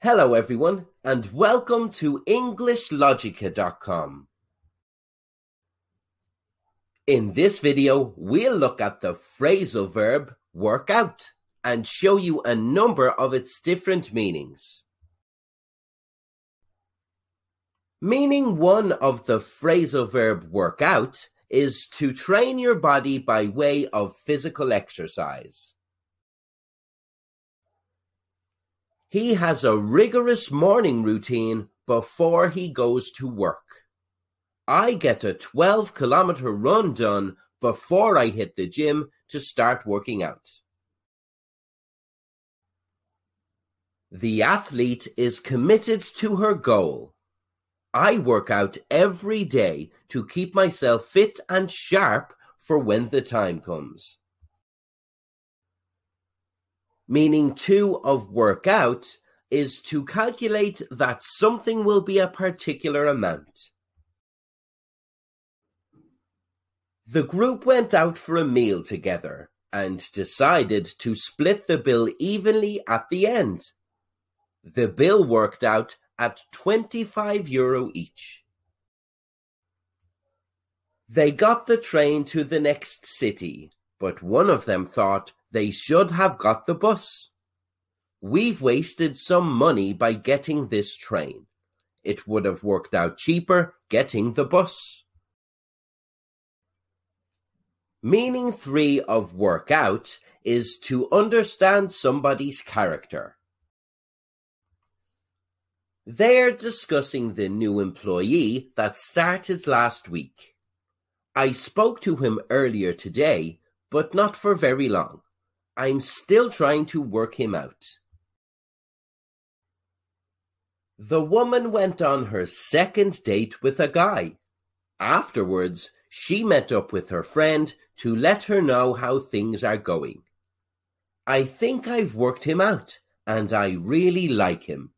Hello everyone and welcome to EnglishLogica.com. In this video, we'll look at the phrasal verb work out and show you a number of its different meanings. Meaning one of the phrasal verb work out is to train your body by way of physical exercise. He has a rigorous morning routine before he goes to work. I get a 12 kilometer run done before I hit the gym to start working out. The athlete is committed to her goal. I work out every day to keep myself fit and sharp for when the time comes meaning two of work out is to calculate that something will be a particular amount. The group went out for a meal together and decided to split the bill evenly at the end. The bill worked out at 25 euro each. They got the train to the next city, but one of them thought they should have got the bus. We've wasted some money by getting this train. It would have worked out cheaper getting the bus. Meaning three of work out is to understand somebody's character. They're discussing the new employee that started last week. I spoke to him earlier today, but not for very long. I'm still trying to work him out. The woman went on her second date with a guy. Afterwards, she met up with her friend to let her know how things are going. I think I've worked him out, and I really like him.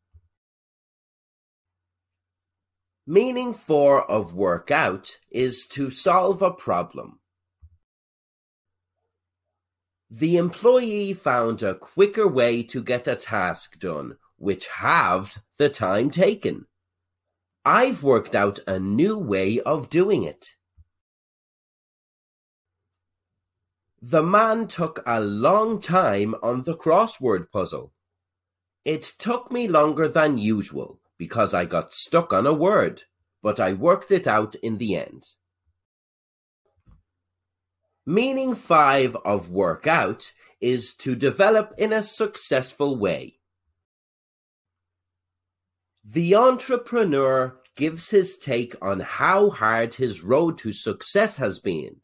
Meaning four of work out is to solve a problem. The employee found a quicker way to get a task done, which halved the time taken. I've worked out a new way of doing it. The man took a long time on the crossword puzzle. It took me longer than usual because I got stuck on a word, but I worked it out in the end. Meaning five of work out is to develop in a successful way. The entrepreneur gives his take on how hard his road to success has been.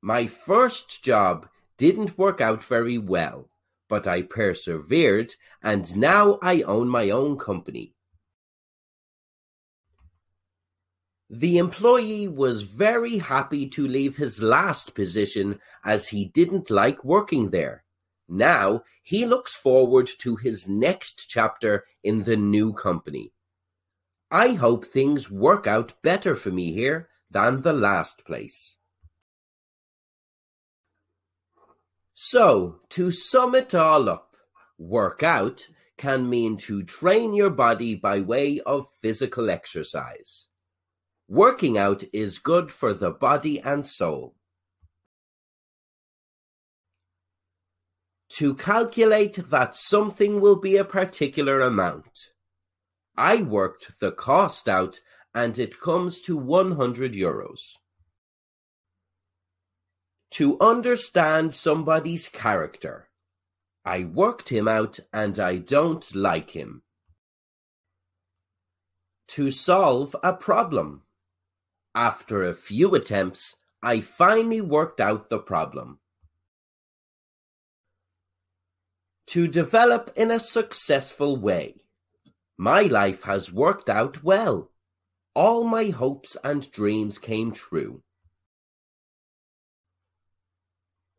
My first job didn't work out very well, but I persevered and now I own my own company. The employee was very happy to leave his last position as he didn't like working there. Now he looks forward to his next chapter in the new company. I hope things work out better for me here than the last place. So, to sum it all up, work out can mean to train your body by way of physical exercise. Working out is good for the body and soul. To calculate that something will be a particular amount. I worked the cost out and it comes to 100 euros. To understand somebody's character. I worked him out and I don't like him. To solve a problem. After a few attempts, I finally worked out the problem. To develop in a successful way. My life has worked out well. All my hopes and dreams came true.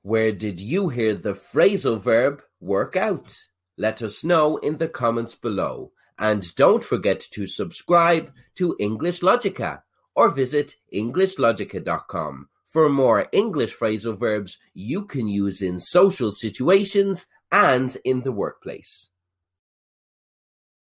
Where did you hear the phrasal verb work out? Let us know in the comments below. And don't forget to subscribe to English Logica or visit EnglishLogica.com for more English phrasal verbs you can use in social situations and in the workplace.